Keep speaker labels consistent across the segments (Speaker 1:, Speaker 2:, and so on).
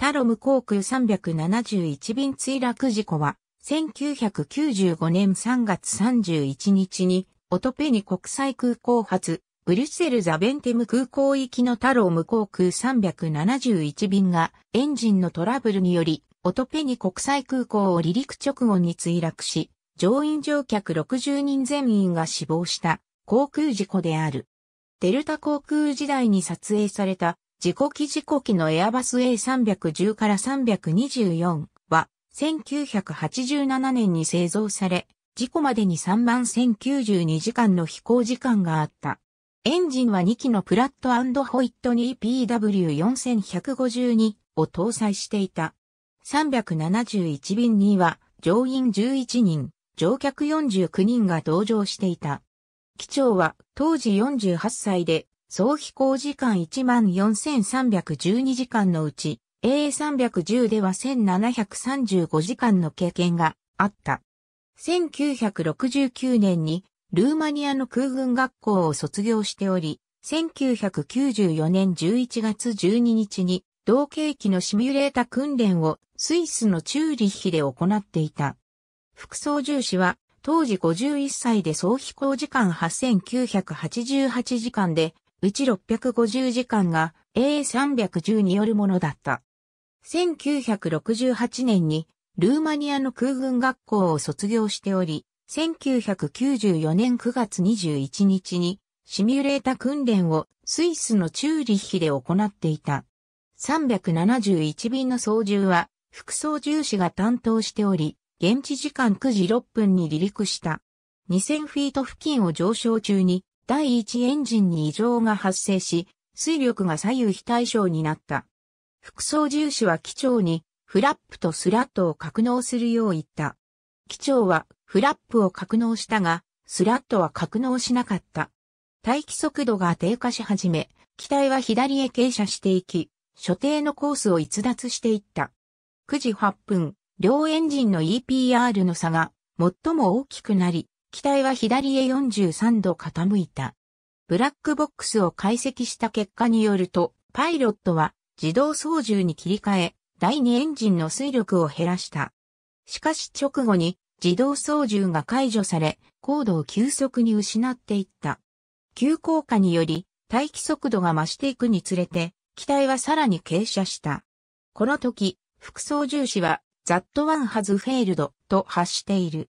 Speaker 1: タロム航空371便墜落事故は、1995年3月31日に、オトペニ国際空港発、ブリュッセルザベンテム空港行きのタロム航空371便が、エンジンのトラブルにより、オトペニ国際空港を離陸直後に墜落し、乗員乗客60人全員が死亡した航空事故である。デルタ航空時代に撮影された自己機事故機のエアバス A310 から324は1987年に製造され、事故までに3万1092時間の飛行時間があった。エンジンは2機のプラットホイットニー PW4152 を搭載していた。371便には乗員11人、乗客49人が同乗していた。機長は当時48歳で総飛行時間14,312時間のうち A310 では1735時間の経験があった。1969年にルーマニアの空軍学校を卒業しており、1994年11月12日に同型機のシミュレータ訓練をスイスのチューリッヒで行っていた。副操縦士は当時51歳で総飛行時間8988時間で、うち650時間が A310 によるものだった。1968年にルーマニアの空軍学校を卒業しており、1994年9月21日にシミュレータ訓練をスイスのチューリッヒで行っていた。371便の操縦は副操縦士が担当しており、現地時間9時6分に離陸した。2000フィート付近を上昇中に第一エンジンに異常が発生し、水力が左右非対称になった。副操縦士は機長にフラップとスラットを格納するよう言った。機長はフラップを格納したが、スラットは格納しなかった。待機速度が低下し始め、機体は左へ傾斜していき、所定のコースを逸脱していった。9時8分、両エンジンの EPR の差が最も大きくなり、機体は左へ43度傾いた。ブラックボックスを解析した結果によると、パイロットは自動操縦に切り替え、第2エンジンの水力を減らした。しかし直後に自動操縦が解除され、高度を急速に失っていった。急降下により、待機速度が増していくにつれて、機体はさらに傾斜した。この時、副操縦士は Z1 ハズフェールドと発している。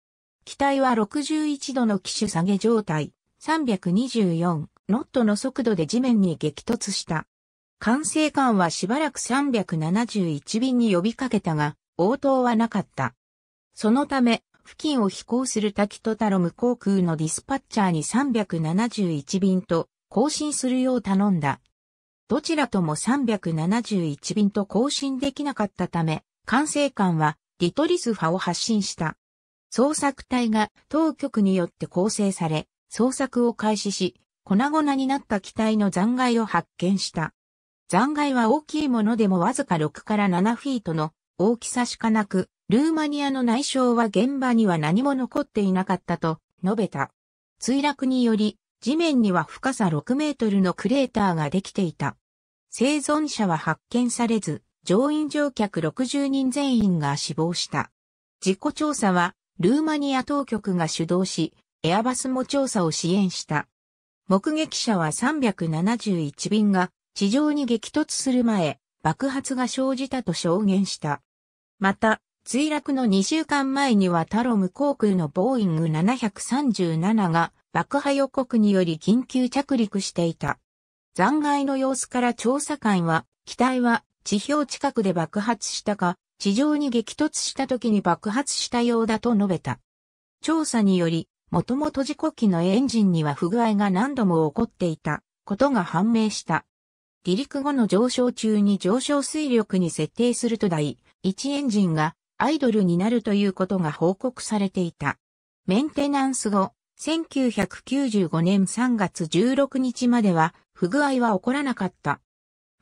Speaker 1: 機体は61度の機種下げ状態、324ノットの速度で地面に激突した。管制官はしばらく371便に呼びかけたが、応答はなかった。そのため、付近を飛行するタキトタロム航空のディスパッチャーに371便と更新するよう頼んだ。どちらとも371便と更新できなかったため、管制官はリトリス波を発信した。捜索隊が当局によって構成され、捜索を開始し、粉々になった機体の残骸を発見した。残骸は大きいものでもわずか6から7フィートの大きさしかなく、ルーマニアの内相は現場には何も残っていなかったと述べた。墜落により、地面には深さ6メートルのクレーターができていた。生存者は発見されず、乗員乗客60人全員が死亡した。事故調査は、ルーマニア当局が主導し、エアバスも調査を支援した。目撃者は371便が地上に激突する前、爆発が生じたと証言した。また、墜落の2週間前にはタロム航空のボーイング737が爆破予告により緊急着陸していた。残骸の様子から調査官は、機体は地表近くで爆発したか、地上に激突した時に爆発したようだと述べた。調査により、もともと事故機のエンジンには不具合が何度も起こっていたことが判明した。離陸後の上昇中に上昇水力に設定すると第1エンジンがアイドルになるということが報告されていた。メンテナンス後、1995年3月16日までは不具合は起こらなかった。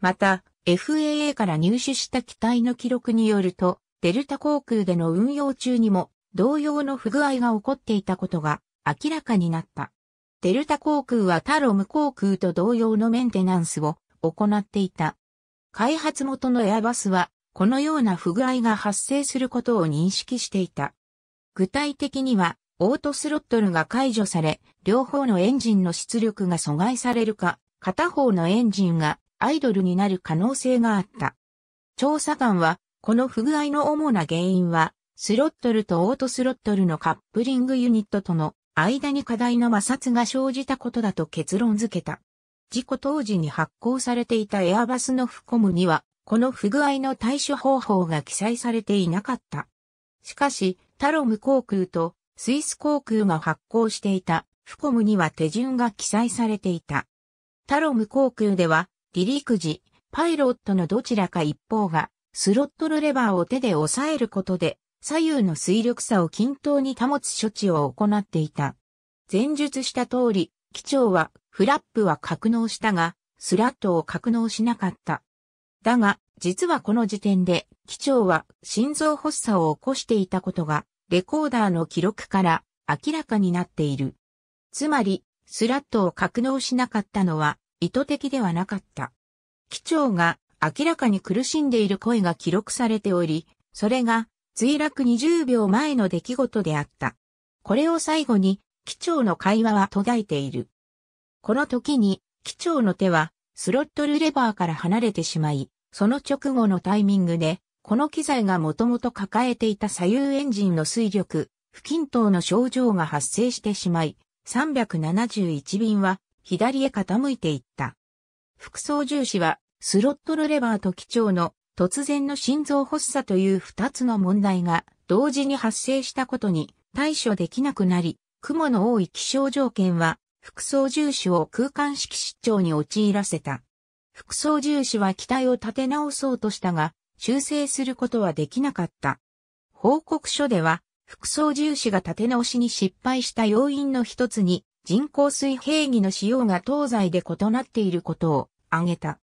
Speaker 1: また、FAA から入手した機体の記録によると、デルタ航空での運用中にも同様の不具合が起こっていたことが明らかになった。デルタ航空はタロム航空と同様のメンテナンスを行っていた。開発元のエアバスはこのような不具合が発生することを認識していた。具体的には、オートスロットルが解除され、両方のエンジンの出力が阻害されるか、片方のエンジンがアイドルになる可能性があった。調査官は、この不具合の主な原因は、スロットルとオートスロットルのカップリングユニットとの間に課題の摩擦が生じたことだと結論付けた。事故当時に発行されていたエアバスのフコムには、この不具合の対処方法が記載されていなかった。しかし、タロム航空とスイス航空が発行していたフコムには手順が記載されていた。タロム航空では離陸時、パイロットのどちらか一方がスロットルレバーを手で押さえることで左右の水力差を均等に保つ処置を行っていた。前述した通り、機長はフラップは格納したが、スラットを格納しなかった。だが、実はこの時点で、機長は心臓発作を起こしていたことが、レコーダーの記録から明らかになっている。つまり、スラットを格納しなかったのは意図的ではなかった。機長が明らかに苦しんでいる声が記録されており、それが墜落20秒前の出来事であった。これを最後に、機長の会話は途絶えている。この時に、機長の手はスロットルレバーから離れてしまい、その直後のタイミングでこの機材がもともと抱えていた左右エンジンの水力、不均等の症状が発生してしまい、371便は左へ傾いていった。副操縦士はスロットルレバーと機長の突然の心臓発作という二つの問題が同時に発生したことに対処できなくなり、雲の多い気象条件は副操縦士を空間式失調に陥らせた。副操縦士は機体を立て直そうとしたが、修正することはできなかった。報告書では、副操縦士が立て直しに失敗した要因の一つに、人工水平儀の使用が東西で異なっていることを挙げた。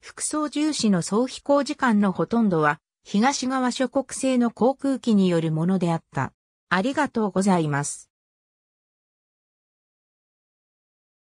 Speaker 1: 副操縦士の総飛行時間のほとんどは、東側諸国製の航空機によるものであった。ありがとうございます。